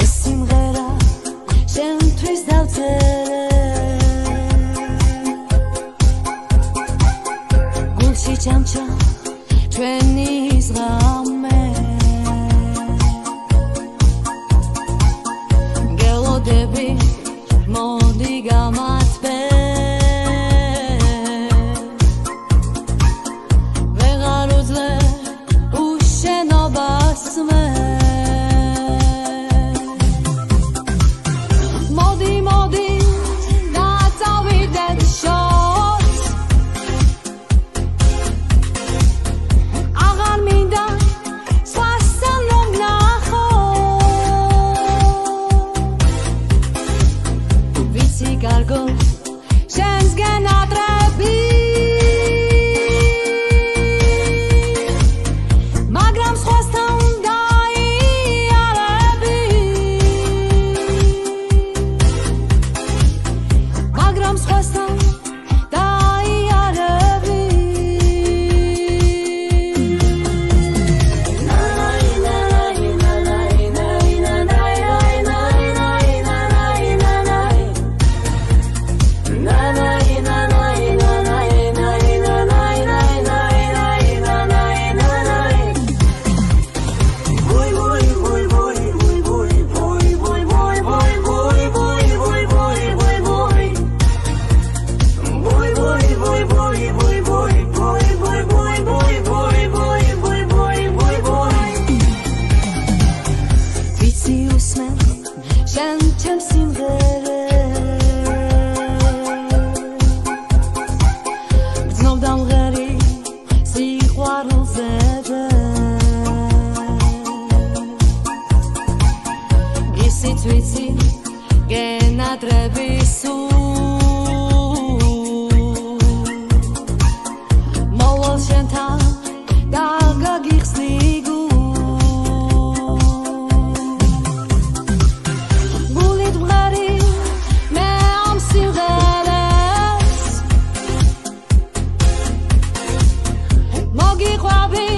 ეს სიმღერა შენთვის დავწერე. გულში ჩამჩა ჩვენი ზღამე kilograms rosną უსმენ შენ ჩემს სიმღერე გრძნობ დამღერი სიყვარულზე ისიც ვიცი faut y croire.